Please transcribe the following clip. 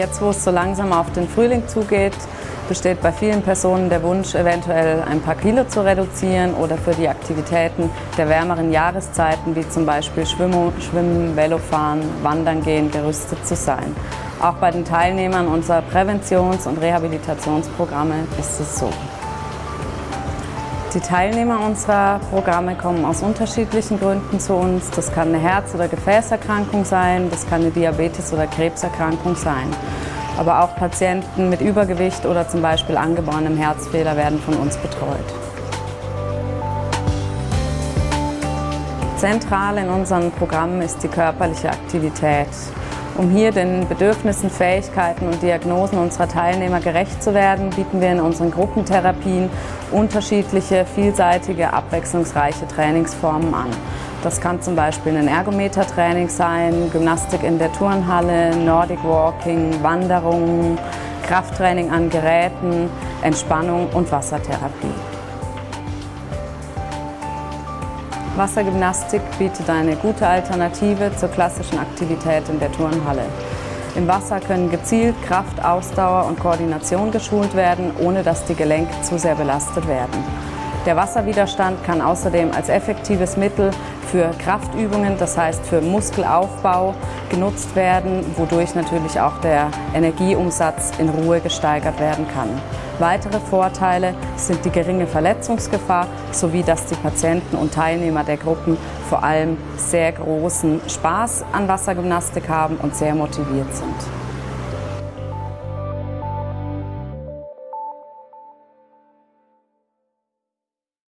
Jetzt, wo es so langsam auf den Frühling zugeht, besteht bei vielen Personen der Wunsch, eventuell ein paar Kilo zu reduzieren oder für die Aktivitäten der wärmeren Jahreszeiten, wie zum Beispiel Schwimmen, Schwimmen Velofahren, Wandern gehen, gerüstet zu sein. Auch bei den Teilnehmern unserer Präventions- und Rehabilitationsprogramme ist es so. Die Teilnehmer unserer Programme kommen aus unterschiedlichen Gründen zu uns. Das kann eine Herz- oder Gefäßerkrankung sein, das kann eine Diabetes- oder Krebserkrankung sein. Aber auch Patienten mit Übergewicht oder zum Beispiel angeborenem Herzfehler werden von uns betreut. Zentral in unseren Programmen ist die körperliche Aktivität. Um hier den Bedürfnissen, Fähigkeiten und Diagnosen unserer Teilnehmer gerecht zu werden, bieten wir in unseren Gruppentherapien unterschiedliche, vielseitige, abwechslungsreiche Trainingsformen an. Das kann zum Beispiel ein Ergometertraining sein, Gymnastik in der Turnhalle, Nordic Walking, Wanderungen, Krafttraining an Geräten, Entspannung und Wassertherapie. Wassergymnastik bietet eine gute Alternative zur klassischen Aktivität in der Turnhalle. Im Wasser können gezielt Kraft, Ausdauer und Koordination geschult werden, ohne dass die Gelenke zu sehr belastet werden. Der Wasserwiderstand kann außerdem als effektives Mittel für Kraftübungen, das heißt für Muskelaufbau, genutzt werden, wodurch natürlich auch der Energieumsatz in Ruhe gesteigert werden kann. Weitere Vorteile sind die geringe Verletzungsgefahr sowie dass die Patienten und Teilnehmer der Gruppen vor allem sehr großen Spaß an Wassergymnastik haben und sehr motiviert sind.